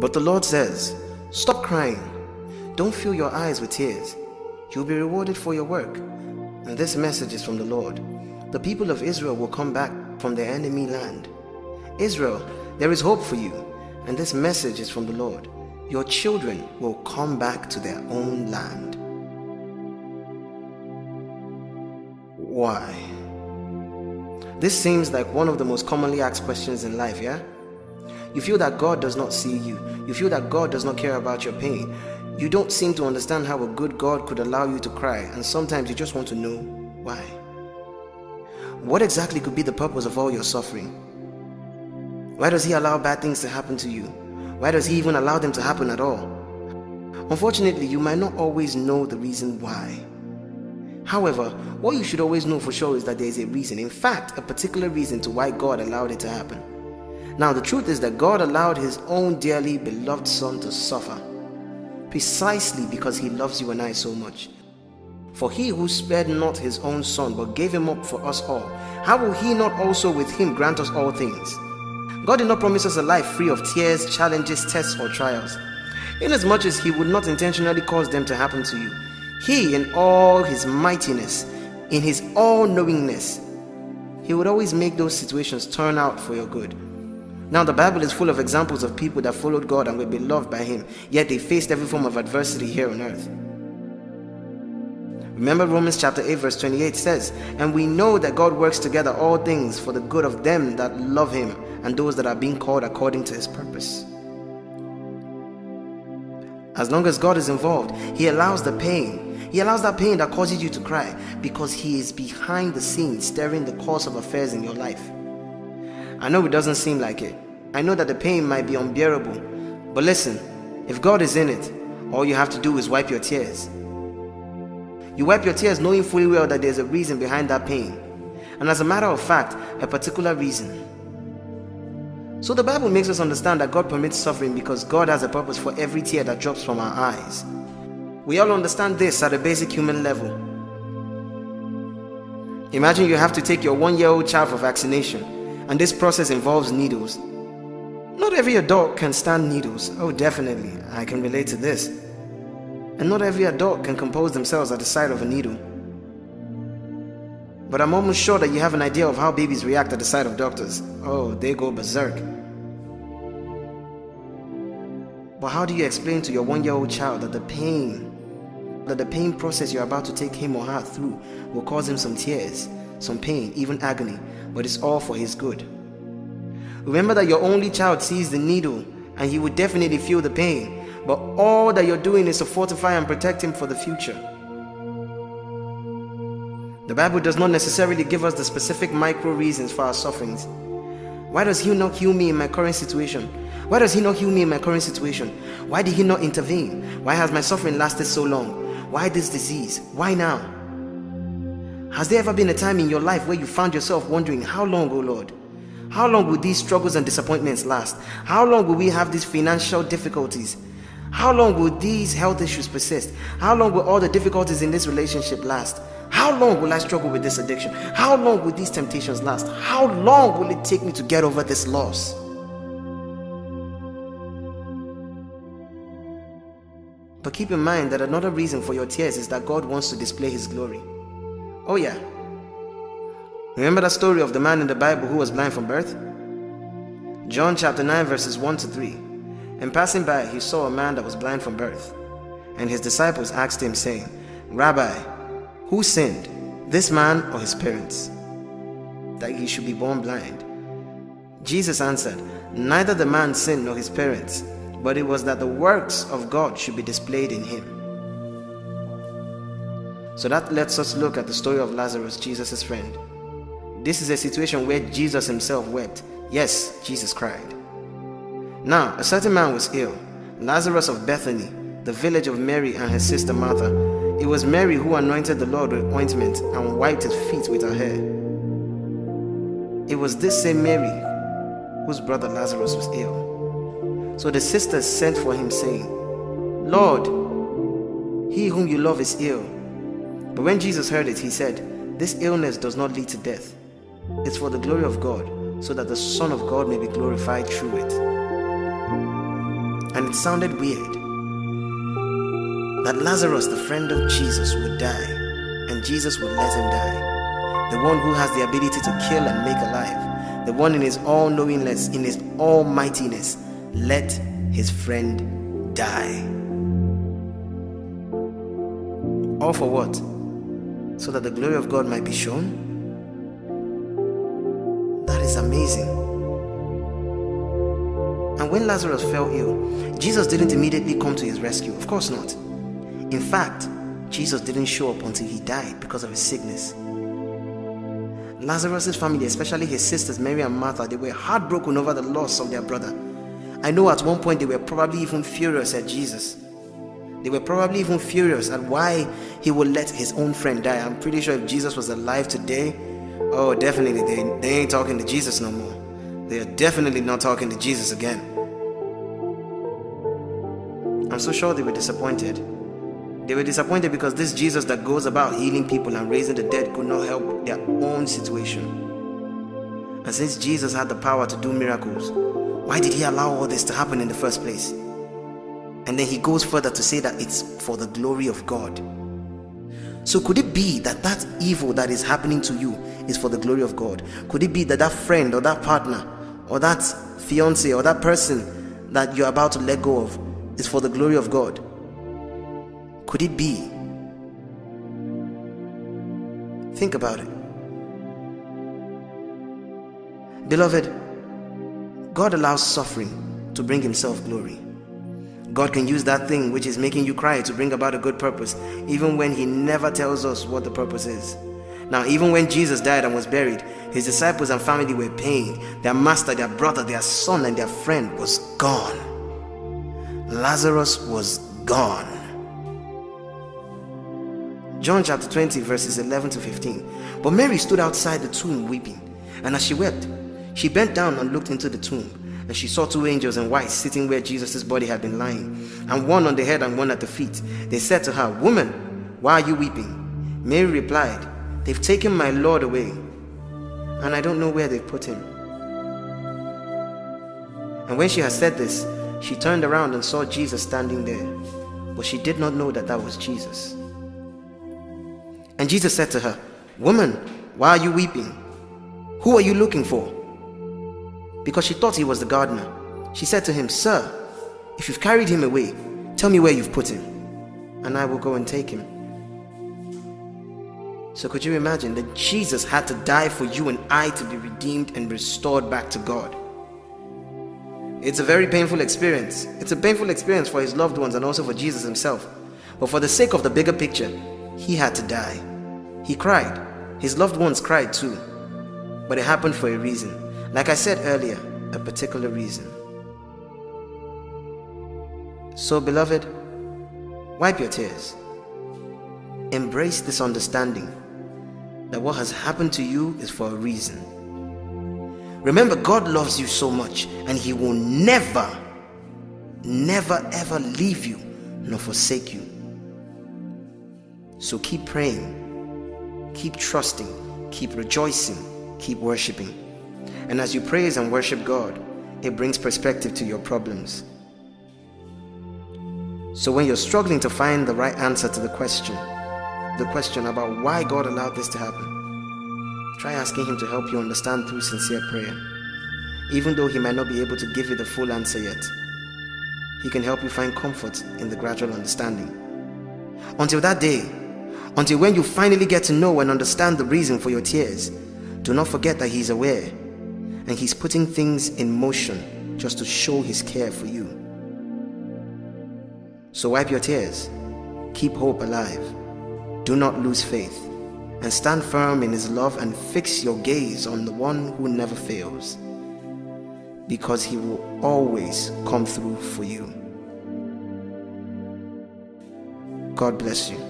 But the Lord says, Stop crying. Don't fill your eyes with tears. You'll be rewarded for your work. And this message is from the Lord. The people of Israel will come back from their enemy land. Israel, there is hope for you. And this message is from the Lord. Your children will come back to their own land. Why? This seems like one of the most commonly asked questions in life, yeah? You feel that God does not see you. You feel that God does not care about your pain. You don't seem to understand how a good God could allow you to cry, and sometimes you just want to know why. What exactly could be the purpose of all your suffering? Why does He allow bad things to happen to you? Why does He even allow them to happen at all? Unfortunately, you might not always know the reason why. However, what you should always know for sure is that there is a reason, in fact, a particular reason to why God allowed it to happen. Now, the truth is that God allowed His own dearly beloved Son to suffer precisely because He loves you and I so much. For He who spared not His own Son but gave Him up for us all, how will He not also with Him grant us all things? God did not promise us a life free of tears, challenges, tests, or trials. Inasmuch as He would not intentionally cause them to happen to you, He, in all His mightiness, in His all knowingness, He would always make those situations turn out for your good. Now, the Bible is full of examples of people that followed God and were beloved by Him, yet they faced every form of adversity here on earth. Remember Romans chapter 8 verse 28 says, And we know that God works together all things for the good of them that love him and those that are being called according to his purpose. As long as God is involved, he allows the pain. He allows that pain that causes you to cry because he is behind the scenes steering the course of affairs in your life. I know it doesn't seem like it. I know that the pain might be unbearable. But listen, if God is in it, all you have to do is wipe your tears. You wipe your tears knowing fully well that there's a reason behind that pain. And as a matter of fact, a particular reason. So the Bible makes us understand that God permits suffering because God has a purpose for every tear that drops from our eyes. We all understand this at a basic human level. Imagine you have to take your one year old child for vaccination and this process involves needles. Not every adult can stand needles. Oh, definitely, I can relate to this. And not every adult can compose themselves at the sight of a needle. But I'm almost sure that you have an idea of how babies react at the sight of doctors. Oh, they go berserk. But how do you explain to your one year old child that the pain, that the pain process you're about to take him or her through will cause him some tears, some pain, even agony, but it's all for his good. Remember that your only child sees the needle and he would definitely feel the pain, but all that you're doing is to fortify and protect him for the future. The Bible does not necessarily give us the specific micro reasons for our sufferings. Why does He not heal me in my current situation? Why does He not heal me in my current situation? Why did He not intervene? Why has my suffering lasted so long? Why this disease? Why now? Has there ever been a time in your life where you found yourself wondering, How long, O Lord? How long will these struggles and disappointments last? How long will we have these financial difficulties? How long will these health issues persist? How long will all the difficulties in this relationship last? How long will I struggle with this addiction? How long will these temptations last? How long will it take me to get over this loss? But keep in mind that another reason for your tears is that God wants to display His glory. Oh, yeah. Remember that story of the man in the Bible who was blind from birth? John chapter 9, verses 1 to 3. And passing by, he saw a man that was blind from birth. And his disciples asked him, saying, Rabbi, who sinned, this man or his parents, that he should be born blind? Jesus answered, Neither the man sinned nor his parents, but it was that the works of God should be displayed in him. So that lets us look at the story of Lazarus, Jesus' friend. This is a situation where Jesus himself wept. Yes, Jesus cried. Now, a certain man was ill, Lazarus of Bethany, the village of Mary and her sister Martha. It was Mary who anointed the Lord with ointment and wiped his feet with her hair. It was this same Mary whose brother Lazarus was ill. So the sisters sent for him, saying, Lord, he whom you love is ill. But when Jesus heard it, he said, This illness does not lead to death. It's for the glory of God, so that the Son of God may be glorified through it. And it sounded weird that Lazarus, the friend of Jesus, would die and Jesus would let him die. The one who has the ability to kill and make alive, the one in his all knowingness, in his almightiness, let his friend die. All for what? So that the glory of God might be shown? That is amazing. And when Lazarus fell ill, Jesus didn't immediately come to his rescue. Of course not. In fact, Jesus didn't show up until he died because of his sickness. Lazarus' family, especially his sisters Mary and Martha, they were heartbroken over the loss of their brother. I know at one point they were probably even furious at Jesus. They were probably even furious at why he would let his own friend die. I'm pretty sure if Jesus was alive today, oh, definitely they, they ain't talking to Jesus no more. They are definitely not talking to Jesus again. I'm so sure they were disappointed. They were disappointed because this Jesus that goes about healing people and raising the dead could not help their own situation. And since Jesus had the power to do miracles, why did he allow all this to happen in the first place? And then he goes further to say that it's for the glory of God. So could it be that that evil that is happening to you is for the glory of God? Could it be that that friend or that partner or that fiance or that person that you're about to let go of is for the glory of God? Could it be? Think about it. Beloved, God allows suffering to bring Himself glory. God can use that thing which is making you cry to bring about a good purpose, even when He never tells us what the purpose is. Now, even when Jesus died and was buried, his disciples and family were pained. Their master, their brother, their son, and their friend was gone. Lazarus was gone. John chapter 20, verses 11 to 15. But Mary stood outside the tomb weeping, and as she wept, she bent down and looked into the tomb, and she saw two angels in white sitting where Jesus' body had been lying, and one on the head and one at the feet. They said to her, Woman, why are you weeping? Mary replied, They've taken my Lord away, and I don't know where they've put him. And when she had said this, she turned around and saw Jesus standing there, but she did not know that that was Jesus. And Jesus said to her, Woman, why are you weeping? Who are you looking for? Because she thought he was the gardener. She said to him, Sir, if you've carried him away, tell me where you've put him, and I will go and take him. So could you imagine that Jesus had to die for you and I to be redeemed and restored back to God? It's a very painful experience. It's a painful experience for his loved ones and also for Jesus himself. But for the sake of the bigger picture, he had to die. He cried. His loved ones cried too. But it happened for a reason. Like I said earlier, a particular reason. So, beloved, wipe your tears. Embrace this understanding that what has happened to you is for a reason. Remember, God loves you so much, and He will never, never, ever leave you nor forsake you. So keep praying, keep trusting, keep rejoicing, keep worshiping. And as you praise and worship God, it brings perspective to your problems. So when you're struggling to find the right answer to the question, the question about why God allowed this to happen, try asking Him to help you understand through sincere prayer. Even though He might not be able to give you the full answer yet, He can help you find comfort in the gradual understanding. Until that day, until when you finally get to know and understand the reason for your tears, do not forget that He's aware and He's putting things in motion just to show His care for you. So wipe your tears, keep hope alive do not lose faith, and stand firm in His love and fix your gaze on the one who never fails, because He will always come through for you. God bless you.